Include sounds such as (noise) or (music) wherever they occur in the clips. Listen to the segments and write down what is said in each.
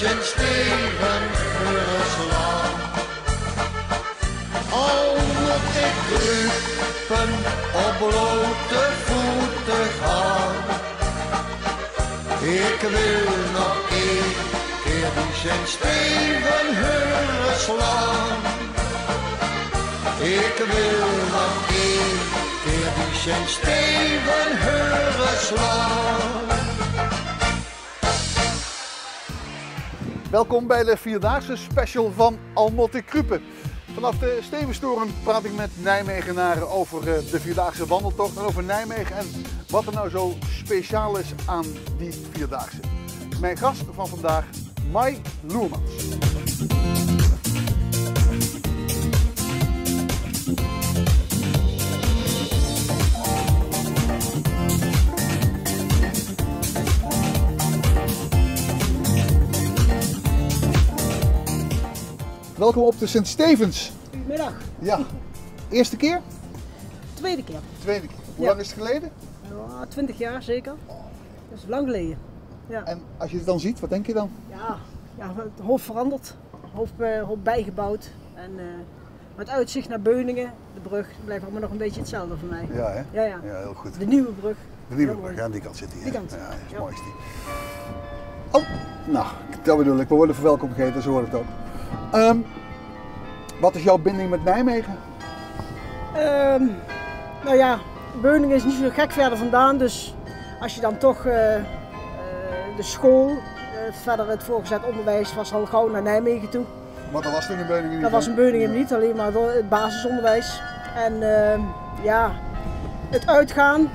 zijn steven horen slaan. Al moet ik drukken op blote voeten gaan. Ik wil nog één keer die zijn steven horen slaan. Ik wil nog één keer die zijn steven horen slaan. Welkom bij de Vierdaagse special van Almotte Krupen. Vanaf de Stevenstoren praat ik met Nijmegenaren over eh, de Vierdaagse wandeltocht en over Nijmegen en wat er nou zo speciaal is aan die Vierdaagse. Mijn gast van vandaag, Mai Loermans. Welkom op de Sint-Stevens. Goedemiddag. Ja, eerste keer? Tweede keer. Tweede keer. Hoe Ja. lang is het geleden? Ja, 20 jaar zeker. Dat is lang geleden. Ja, En als je het dan ziet, wat denk je dan? ja, ja het hoofd veranderd, hoofd, eh, hoofd bijgebouwd. En eh, met uitzicht naar Beuningen, de brug, blijft allemaal nog een beetje hetzelfde voor mij. Ja, hè? Ja, ja. Ja, heel goed. De nieuwe brug. De nieuwe brug, mooi. aan die kant zit hij. Die kant. Ja, dat is Ja. mooi is die. Oh, nou, dat bedoel ik. We worden verwelkomd gegeten, zo hoort het ook. Ehm, wat is jouw binding met Nijmegen? Ehm, nou ja, Beuningen is niet zo gek verder vandaan, dus als je dan toch eh, eh, de school, eh, verder het voorgezet onderwijs, was al gauw naar Nijmegen toe. Want dat was toen in Beuningen niet. Dat was in Beuningen niet, alleen maar het basisonderwijs. En ehm, ja, het uitgaan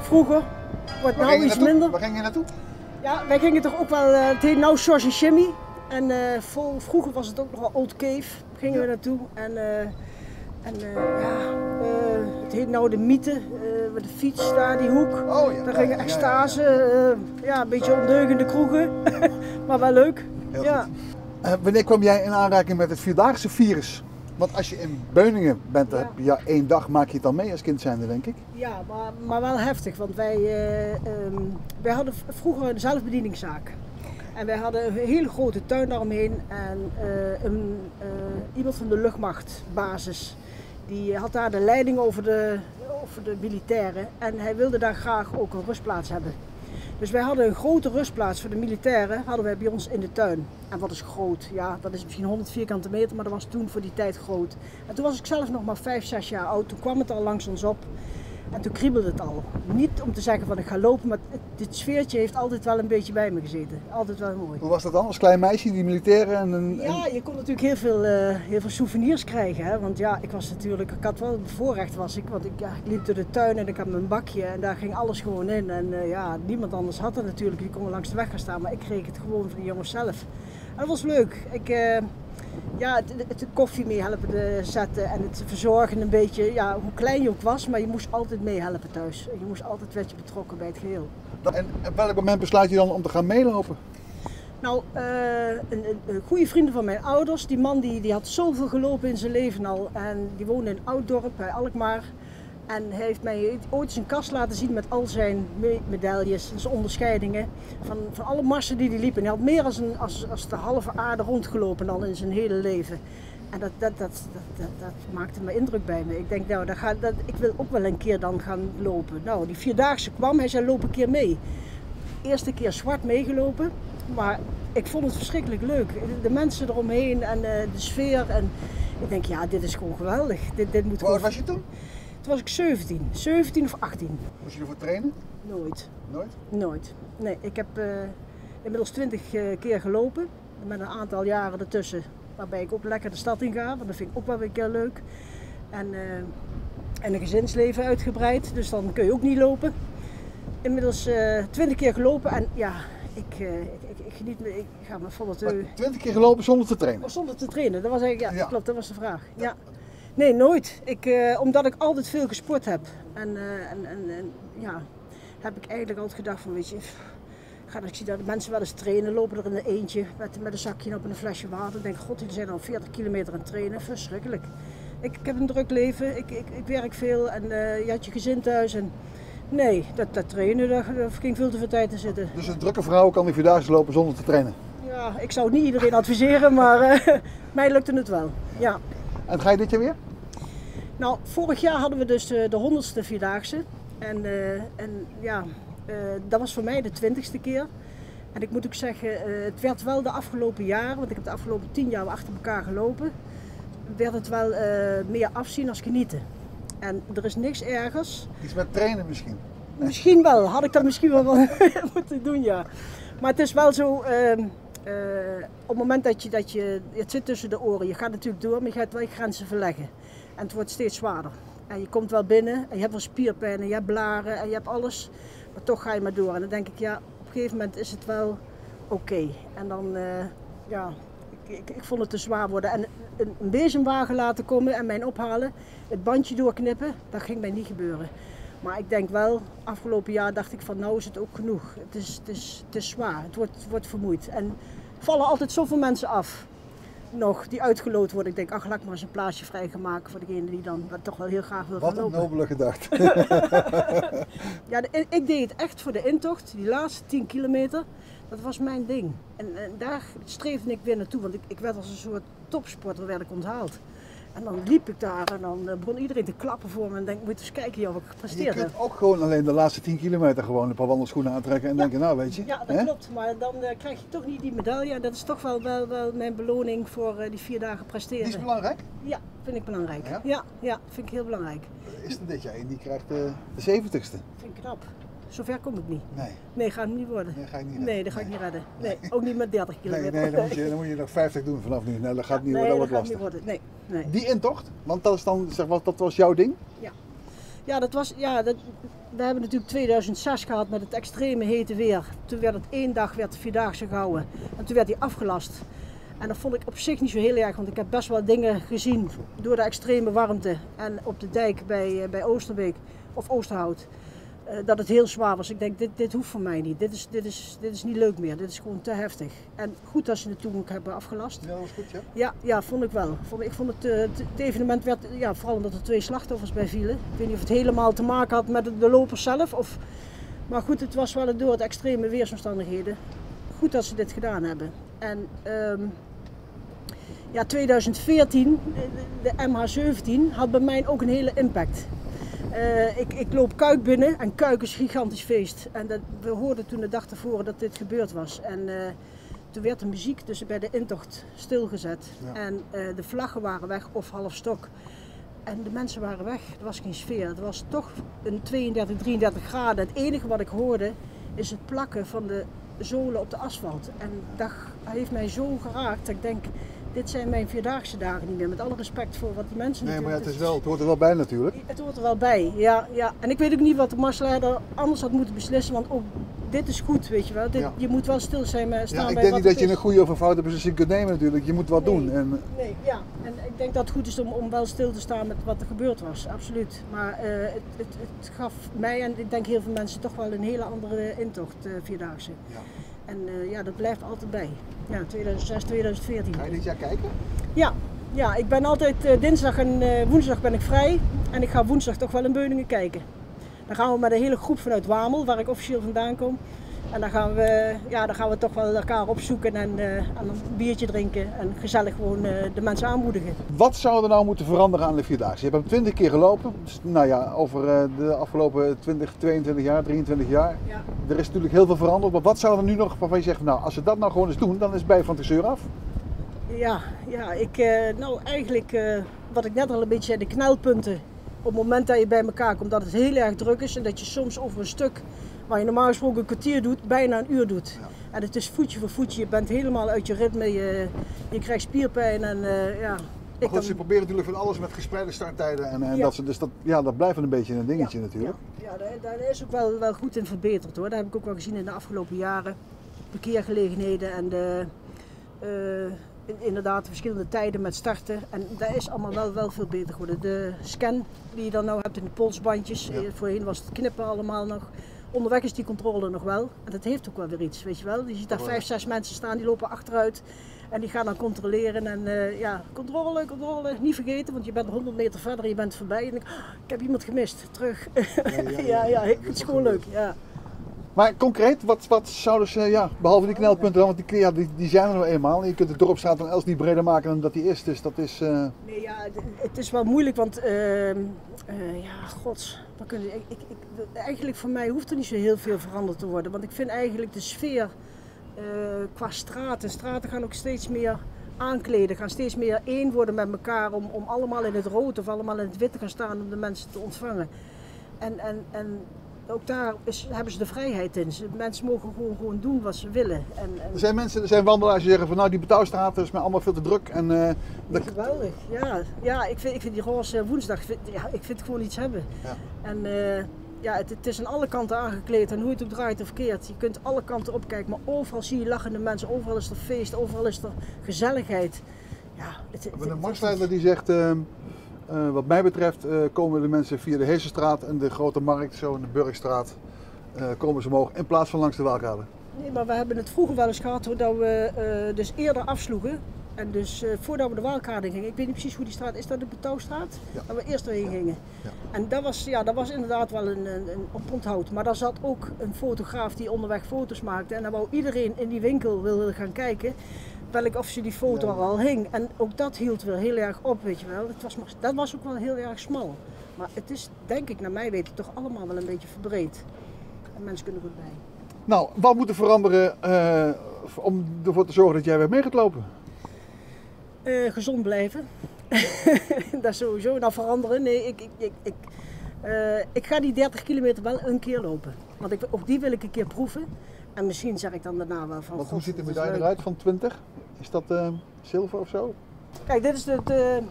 vroeger wordt nou je iets naartoe? minder. Waar ging je naartoe? Ja, wij gingen toch ook wel, het heet nou George en Jimmy. En eh, vol- vroeger was het ook nog wel Old Cave, gingen we naartoe. En, eh, en eh, ja, het heet nou de Mythe, met de fiets daar, die hoek. Oh ja. Daar ja, gingen ja, ja, extase, eh, ja, een beetje ondeugende kroegen, (laughs) maar wel leuk. Heel ja. wanneer kwam jij in aanraking met het Vierdaagse virus? Want als je in Beuningen bent, dan Ja. heb je ja, één dag maak je het dan mee als kind zijnde, denk ik. Ja, maar, maar wel heftig, want wij, eh, ehm, wij hadden vroeger een zelfbedieningszaak. En wij hadden een hele grote tuin daaromheen en eh, een, eh, iemand van de luchtmachtbasis, die had daar de leiding over de, over de militairen en hij wilde daar graag ook een rustplaats hebben. Dus wij hadden een grote rustplaats voor de militairen, hadden wij bij ons in de tuin. En wat is groot? Ja, dat is misschien 100 vierkante meter, maar dat was toen voor die tijd groot. En toen was ik zelf nog maar 5, 6 jaar oud, toen kwam het al langs ons op. En toen kriebelde het al. Niet om te zeggen van ik ga lopen, maar dit sfeertje heeft altijd wel een beetje bij me gezeten. Altijd wel mooi. Hoe was dat dan als klein meisje, die militairen? En, Ja, je kon natuurlijk heel veel, eh, heel veel souvenirs krijgen. Hè? Want ja, ik was natuurlijk, ik had wel bevoorrecht was ik. Want ik, ja, ik liep door de tuin en ik had mijn bakje en daar ging alles gewoon in. En eh, ja, niemand anders had het natuurlijk. Die kon langs de weg gaan staan, maar ik kreeg het gewoon van de jongens zelf. En dat was leuk. Ik, eh, ja, het, koffie mee helpen te zetten en het verzorgen een beetje. Ja, hoe klein je ook was, maar je moest altijd meehelpen thuis. Je moest altijd werd je betrokken bij het geheel. En op welk moment besluit je dan om te gaan meelopen? Nou, eh, een, een, een goede vrienden van mijn ouders, die man die, die had zoveel gelopen in zijn leven al. En die woonde in Ouddorp bij Alkmaar. En hij heeft mij ooit zijn kast laten zien met al zijn me- medailles en zijn onderscheidingen. Van, van alle marsen die hij liep. En hij had meer als, een, als, als de halve aarde rondgelopen al in zijn hele leven. En dat, dat, dat, dat, dat, maakte me indruk bij me. Ik denk, nou, dat ga, dat, ik wil ook wel een keer dan gaan lopen. Nou, die vierdaagse kwam, hij zei, loop een keer mee eerste keer zwart meegelopen, maar ik vond het verschrikkelijk leuk. De mensen eromheen en eh, de sfeer. En ik denk, ja, dit is gewoon geweldig. Dit, dit moet Hoe oud was je toen? Toen was ik 17, 17 of 18. Moest je ervoor trainen? Nooit, Nooit? nooit. Nee, ik heb eh, inmiddels 20 keer gelopen, met een aantal jaren ertussen. Waarbij ik ook lekker de stad in ga, want dat vind ik ook wel weer een keer leuk. En, eh, en een gezinsleven uitgebreid, dus dan kun je ook niet lopen. Inmiddels eh 20 keer gelopen en ja, ik, eh, ik, ik, ik geniet me, ik ga me volle teu. Twintig keer gelopen zonder te trainen. Oh, zonder te trainen, dat was eigenlijk, ja, Ja. klopt, dat was de vraag. Ja. Nee, nooit. Ik, eh, omdat ik altijd veel gesport heb. En, eh, en, en, en ja, heb ik eigenlijk altijd gedacht van, weet je, ga, ik zie dat de mensen wel eens trainen, lopen er in een eentje met, met een zakje op en een flesje water. Ik denk, god, die zijn al 40 kilometer aan het trainen, verschrikkelijk. Ik, ik heb een druk leven, ik, ik, ik werk veel en eh, je had je gezin thuis. En Nee, dat, dat trainen, daar, daar ging veel te veel tijd in zitten. Dus een drukke vrouw kan die Vierdaagse lopen zonder te trainen. Ja, ik zou niet iedereen adviseren, maar (laughs) mij lukte het wel. Ja. En ga je dit jaar weer? Nou, vorig jaar hadden we dus de, de 100ste Vierdaagse. En, eh, en ja, eh, dat was voor mij de twintigste keer. En ik moet ook zeggen, eh, het werd wel de afgelopen jaren, want ik heb de afgelopen tien jaar achter elkaar gelopen, werd het wel meer afzien als genieten. En er is niks ergers. Iets met trainen misschien. Misschien wel, had ik dat misschien wel wel (laughs) moeten doen, ja. Maar het is wel zo, eh, op het moment dat je, dat je, het zit tussen de oren, je gaat natuurlijk door, maar je gaat wel je grenzen verleggen. En het wordt steeds zwaarder. En je komt wel binnen en je hebt wel spierpijn en je hebt blaren en je hebt alles. Maar toch ga je maar door. En dan denk ik, ja, op een gegeven moment is het wel oké. En dan, eh, ja, ik, ik, ik vond het te zwaar worden. En een, een bezemwagen laten komen en mij ophalen, het bandje doorknippen, dat ging mij niet gebeuren. Maar ik denk wel, afgelopen jaar dacht ik van nou is het ook genoeg. Het is, het is, het is zwaar, het wordt, het wordt vermoeid. En er vallen altijd zoveel mensen af nog die uitgeloot worden. Ik denk, ach laat ik maar eens een plaatsje vrijgemaakt voor degene die dan toch wel heel graag wil gaan Wat een lopen. nobele gedachte. (laughs) Ja, de- ik deed het echt voor de intocht, die laatste 10 kilometer. Dat was mijn ding. En, en daar streefde ik weer naartoe, want ik, ik werd als een soort topsporter werd ik onthaald. En dan liep ik daar en dan eh, begon iedereen te klappen voor me en denk, moet je eens kijken of ik Je gepresteerd heb. kunt ook gewoon alleen de laatste 10 kilometer gewoon een paar wandelschoenen aantrekken en denken, nou weet je. Ja, dat hè? klopt. Maar dan eh, krijg je toch niet die medaille. En dat is toch wel, wel, wel mijn beloning voor eh, die vier dagen presteren. Die is belangrijk. Ja, vind ik belangrijk. Ja? Ja? Ja, vind ik heel belangrijk. Is er dit jaar een die krijgt de 70ste? Vind ik knap. Zover kom ik niet. Nee, Nee, gaat het niet worden. nee, ga je niet redden. Nee, dat ga ik niet redden. Nee, ook niet met 30 Nee, kilometer. nee dan, moet je, dan moet je nog 50 doen vanaf nu. Nee, dat gaat niet nee, worden, dat dat wordt gaat lastig. niet worden. Nee, nee. Die intocht, want dat, is dan, zeg, wat, dat was jouw ding? Ja, dat was, ja dat, we hebben natuurlijk 2006 gehad met het extreme hete weer. Toen werd het één dag werd Vierdaagse gehouden. En toen werd die afgelast. En dat vond ik op zich niet zo heel erg, want ik heb best wel dingen gezien door de extreme warmte. En op de dijk bij, eh, bij Oosterbeek of Oosterhout. Eh, dat het heel zwaar was. Ik denk, dit, dit hoeft voor mij niet. Dit is, dit, is, dit is niet leuk meer. Dit is gewoon te heftig. En goed dat ze het toen ook hebben afgelast. Ja, dat was goed, ja. Ja, ja, vond ik wel. Vond, ik vond het, eh, het, het evenement werd, ja, vooral omdat er twee slachtoffers bij vielen. Ik weet niet of het helemaal te maken had met de, de lopers zelf. Of, maar goed, het was wel door het extreme weersomstandigheden. Goed dat ze dit gedaan hebben. En ehm, ja, 2014, de, de MH17, had bij mij ook een hele impact. Eh, ik, ik loop Kuik binnen en Kuik is een gigantisch feest. En dat, we hoorden toen de dag tevoren dat dit gebeurd was. En eh, toen werd de muziek dus bij de intocht stilgezet. Ja. En eh, de vlaggen waren weg of half stok. En de mensen waren weg. Er was geen sfeer. Het was toch een 32, 33 graden. Het enige wat ik hoorde is het plakken van de zolen op de asfalt. En dat heeft mij zo geraakt dat ik denk, dit zijn mijn vierdaagse dagen niet meer. Met alle respect voor wat die mensen Nee, maar ja, het, is wel, het hoort er wel bij natuurlijk. Het hoort er wel bij, ja, ja. En ik weet ook niet wat de marsleider anders had moeten beslissen, want ook dit is goed, weet je wel. Dit, Ja. Je moet wel stil zijn met staan Ja, ik bij denk niet dat je een goede of een foute beslissing kunt nemen natuurlijk. Je moet wat Nee. doen. En, Nee, ja. En ik denk dat het goed is om, om wel stil te staan met wat er gebeurd was, absoluut. Maar eh, het, het, het gaf mij en ik denk heel veel mensen toch wel een hele andere intocht, eh, Vierdaagse. Ja. En eh, ja, dat blijft altijd bij. Ja, 2006, 2014. Ga je dit jaar kijken? Ja, ja ik ben altijd eh, dinsdag en eh, woensdag ben ik vrij. En ik ga woensdag toch wel in Beuningen kijken. Dan gaan we met een hele groep vanuit Wamel, waar ik officieel vandaan kom. En dan gaan we, ja, dan gaan we toch wel elkaar opzoeken en, eh, en een biertje drinken. En gezellig gewoon eh, de mensen aanmoedigen. Wat zou er nou moeten veranderen aan de Vierdaagse? Je hebt hem 20 keer gelopen. Dus, nou ja, over eh, de afgelopen 20, 22 jaar, 23 jaar. Ja. Er is natuurlijk heel veel veranderd. Maar wat zou er nu nog waarvan je zegt, nou als we dat nou gewoon eens doen, dan is het bij van de zeur af? Ja, ja ik, eh, nou eigenlijk eh, wat ik net al een beetje zei, de knelpunten. Op het moment dat je bij elkaar komt, dat het heel erg druk is en dat je soms over een stuk waar je normaal gesproken een kwartier doet, bijna een uur doet. Ja. En het is voetje voor voetje, je bent helemaal uit je ritme, je, je krijgt spierpijn en eh, ja. Maar Ik goed, ze proberen natuurlijk van alles met gespreide starttijden. En, en Ja. dat ze, dus dat, ja, dat blijft een beetje een dingetje natuurlijk. Ja, daar, daar is ook wel, wel goed in verbeterd hoor. Dat heb ik ook wel gezien in de afgelopen jaren. Parkeergelegenheden en de, eh, in- inderdaad verschillende tijden met starten. En dat is allemaal wel, wel veel beter geworden. De scan die je dan nou hebt in de polsbandjes. Eh, Voorheen was het knippen allemaal nog. Onderweg is die controle nog wel. En dat heeft ook wel weer iets, weet je wel. Je ziet daar Oh, vijf, zes mensen staan, die lopen achteruit. En die gaan dan controleren. En eh, ja, controle, controle. Niet vergeten, want je bent 100 meter verder, je bent voorbij. En ik, "Oh, ik heb iemand gemist. Terug. (laughs) Ja, ja, het is gewoon leuk. Ja. Maar concreet, wat, wat zouden ze, ja, behalve die knelpunten, dan, want die, ja, die, die zijn er nou eenmaal. Je kunt de dorpstraat dan Els niet breder maken dan dat die is. Dus dat is. eh, Nee, ja, het, het is wel moeilijk, want ehm, eh, ja, gods, ik, ik, eigenlijk voor mij hoeft er niet zo heel veel veranderd te worden. Want ik vind eigenlijk de sfeer eh, qua straten, straten gaan ook steeds meer aankleden, gaan steeds meer één worden met elkaar om, om allemaal in het rood of allemaal in het wit te gaan staan om de mensen te ontvangen. En, en, en ook daar is, hebben ze de vrijheid in. Mensen mogen gewoon, gewoon doen wat ze willen. En, en er zijn mensen, er zijn wandelaars die zeggen van nou die betouwstraat is mij allemaal veel te druk. En dat, Geweldig, ja. Ja, ik vind, ik vind die roze woensdag, ik vind, ja, ik vind het gewoon iets hebben. Ja. En eh, ja, het, het is aan alle kanten aangekleed en hoe je het ook draait of keert. Je kunt alle kanten opkijken, maar overal zie je lachende mensen, overal is er feest, overal is er gezelligheid. Ja, het, we het- hebben een marsleider die zegt, eh, eh, wat mij betreft eh, komen de mensen via de Heesenstraat en de Grote Markt, zo in de Burgstraat, eh, komen ze omhoog in plaats van langs de Welkade. Nee, maar we hebben het vroeger wel eens gehad dat we dus eerder afsloegen. En dus voordat we de Waalkade gingen, ik weet niet precies hoe die straat is, dat de Betouwstraat? Ja. Dat we eerst erheen gingen. Ja. En dat was, ja, dat was inderdaad wel een, een, een oponthoud. Maar daar zat ook een fotograaf die onderweg foto's maakte. En dan wou iedereen in die winkel wilde gaan kijken welk of ze die foto Ja. al hing. En ook dat hield weer heel erg op, weet je wel. Het was, maar- dat was ook wel heel erg smal. Maar het is, denk ik, naar mij weten, toch allemaal wel een beetje verbreed. En mensen kunnen goed bij. Nou, wat moet er veranderen eh, om ervoor te zorgen dat jij weer mee gaat lopen? Eh, gezond blijven. (laughs) dat sowieso. Nou, veranderen. Nee, ik, ik, ik, ik, eh, ik ga die 30 kilometer wel een keer lopen. Want ik, ook die wil ik een keer proeven. En misschien zeg ik dan daarna wel van. Want hoe "God, ziet de medaille leuk." eruit van 20? Is dat eh, zilver of zo? Kijk, dit is de, de-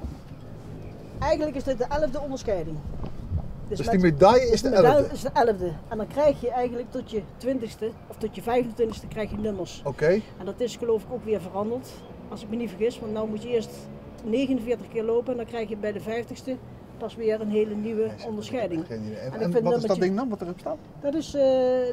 Eigenlijk is dit de 11e onderscheiding. Dus met- die medaille is de medaille 11e. is de 11e. En dan krijg je eigenlijk tot je 20ste of tot je 25ste krijg je nummers. Oké. En dat is geloof ik ook weer veranderd, als ik me niet vergis. Want nu moet je eerst 49 keer lopen en dan krijg je bij de 50ste pas weer een hele nieuwe onderscheiding. Geen idee. En, wat is dat nummertje- ding dan, wat erop staat? Dat is, eh,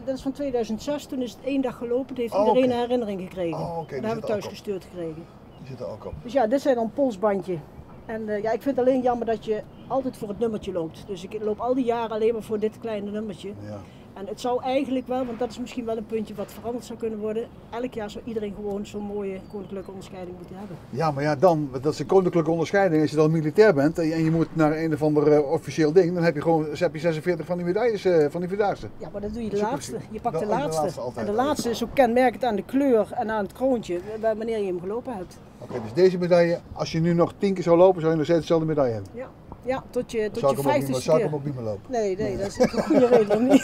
dat is van 2006, toen is het één dag gelopen, heeft Oh, iedereen een herinnering gekregen. Oh, zit hebben we thuis gestuurd gekregen. Die zit er ook op. Dus ja, dit zijn dan polsbandje. En eh, ja, ik vind het alleen jammer dat je altijd voor het nummertje loopt. Dus ik loop al die jaren alleen maar voor dit kleine nummertje. Ja. En het zou eigenlijk wel, want dat is misschien wel een puntje wat veranderd zou kunnen worden. Elk jaar zou iedereen gewoon zo'n mooie koninklijke onderscheiding moeten hebben. ja, maar ja, dan, dat is een koninklijke onderscheiding. Als je dan militair bent en je, moet naar een of ander eh, officieel ding, dan heb je gewoon heb je 46 van die medailles eh, van die Vierdaagse. Ja, maar dat doe je de Super laatste. Je pakt de oh, de laatste. laatste altijd. en de laatste is ook kenmerkend aan de kleur en aan het kroontje, wa- wanneer je hem gelopen hebt. Oké, dus deze medaille, als je nu nog 10 keer zou lopen, zou je nog steeds dezelfde medaille hebben. Ja, ja tot je, tot zou je meer- 50ste zou ik hem ook niet meer lopen. Nee, nee, dat is een goede (laughs) reden niet.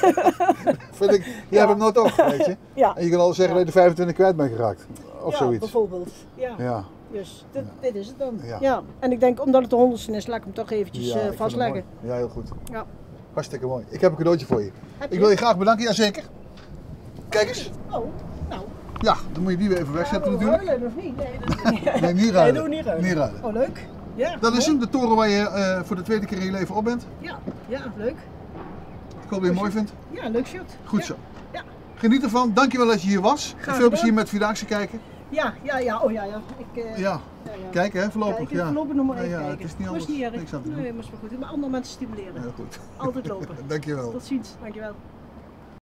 Vind ik, jij hebt hem nooit op, weet je. (laughs) Ja. En je kan al zeggen dat je de 25 kwijt bent geraakt. Of ja, zoiets. bijvoorbeeld. Ja. Ja. Dus dit, dit is het dan. Ja. Ja. En ik denk, omdat het de honderdste is, laat ik hem toch eventjes Ja, eh, vastleggen. Ja, heel goed. Ja. Hartstikke mooi. Ik heb een cadeautje voor je. Heb Ik wil je graag bedanken, jazeker. Kijk eens. Oh, nou. Ja, dan moet je die weer even wegzetten Oh, natuurlijk. huilen of niet? Nee, dat is (laughs) niet. Nee, niet ruilen. Nee, doe niet ruilen. Niet ruilen. Oh, leuk. Ja. Dat is hem, de toren waar je eh, voor de tweede keer in je leven op bent. Ja, ja, leuk. Ik hoop dat je het mooi vindt. Ja, leuk shirt. Goed Ja. zo. Ja. Geniet ervan. Dankjewel dat je hier was. Graag Veel plezier met Vierdaagse kijken. Ja, ja, ja. Oh ja, ja. Ik, eh, Ja, ja, kijken hè, voorlopig. Kijk, ja. voorlopig nog maar even ja, kijken. Het is niet Was anders. niet erg. Niks aan te doen. Nee, maar goed. Maar andere mensen stimuleren. Heel goed. Altijd lopen. (laughs) Dankjewel. Tot ziens. Dankjewel.